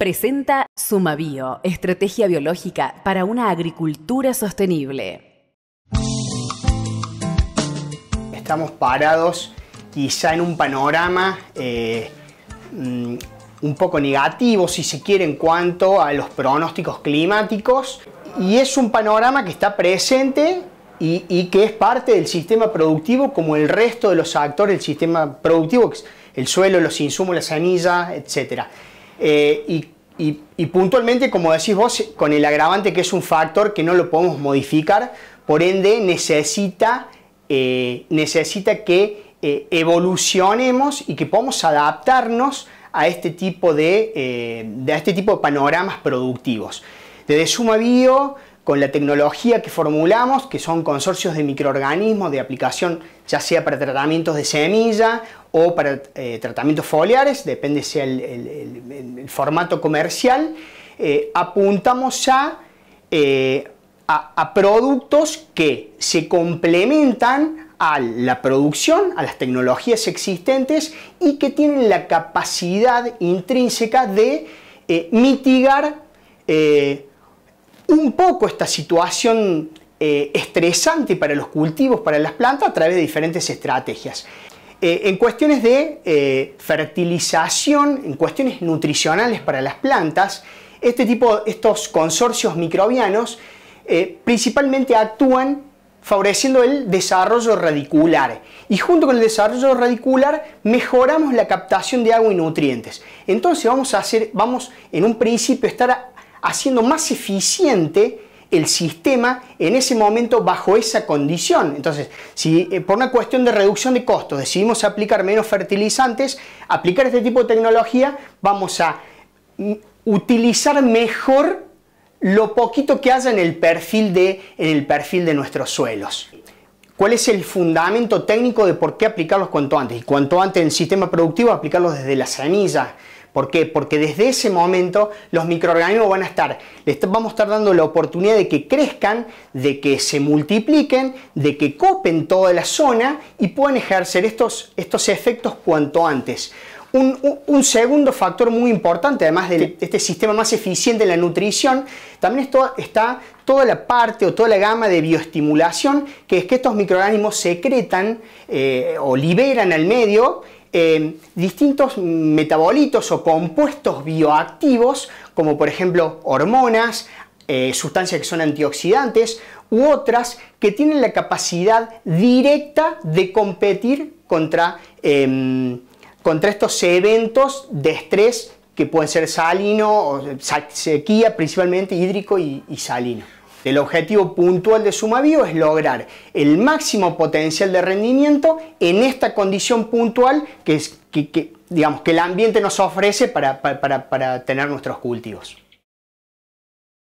Presenta Sumabio, estrategia biológica para una agricultura sostenible. Estamos parados quizá en un panorama eh, mm, un poco negativo, si se quiere, en cuanto a los pronósticos climáticos. Y es un panorama que está presente y, que es parte del sistema productivo como el resto de los actores del sistema productivo, el suelo, los insumos, la semilla, etc. Eh, y, puntualmente, como decís vos, con el agravante que es un factor que no lo podemos modificar, por ende necesita, eh, necesita que eh, evolucionemos y que podamos adaptarnos a este tipo de, de, este tipo de panoramas productivos. Desde Suma Bio con la tecnología que formulamos, que son consorcios de microorganismos de aplicación ya sea para tratamientos de semilla o para eh, tratamientos foliares, depende sea el, formato comercial, eh, apuntamos eh, a, a productos que se complementan a la producción, a las tecnologías existentes y que tienen la capacidad intrínseca de mitigar un poco esta situación estresante para los cultivos, para las plantas, a través de diferentes estrategias. Eh, en cuestiones de eh, fertilización, en cuestiones nutricionales para las plantas, este tipo, estos consorcios microbianos principalmente actúan favoreciendo el desarrollo radicular. Y junto con el desarrollo radicular mejoramos la captación de agua y nutrientes. Entonces vamos a hacer, vamos en un principio estar haciendo más eficiente el sistema en ese momento bajo esa condición. Entonces, si eh, por una cuestión de reducción de costos decidimos aplicar menos fertilizantes, aplicar este tipo de tecnología, vamos a mm, utilizar mejor lo poquito que haya en el perfil de, en el perfil de nuestros suelos. ¿Cuál es el fundamento técnico de por qué aplicarlos cuanto antes? Y cuanto antes en el sistema productivo, aplicarlos desde la semilla, ¿Por qué? Porque desde ese momento los microorganismos van a estar, les vamos a estar dando la oportunidad de que crezcan, de que se multipliquen, de que copen toda la zona y puedan ejercer estos, estos efectos cuanto antes. Un, segundo factor muy importante, además de este sistema más eficiente en la nutrición, también está toda la parte o toda la gama de bioestimulación, que es que estos microorganismos secretan eh, o liberan al medio distintos metabolitos o compuestos bioactivos, como por ejemplo hormonas, eh, sustancias que son antioxidantes u otras que tienen la capacidad directa de competir contra, em, contra estos eventos de estrés que pueden ser salino, sequía principalmente hídrico y salino. El objetivo puntual de SumaBio es lograr el máximo potencial de rendimiento en esta condición puntual que, es, que, digamos, que el ambiente nos ofrece para, para tener nuestros cultivos.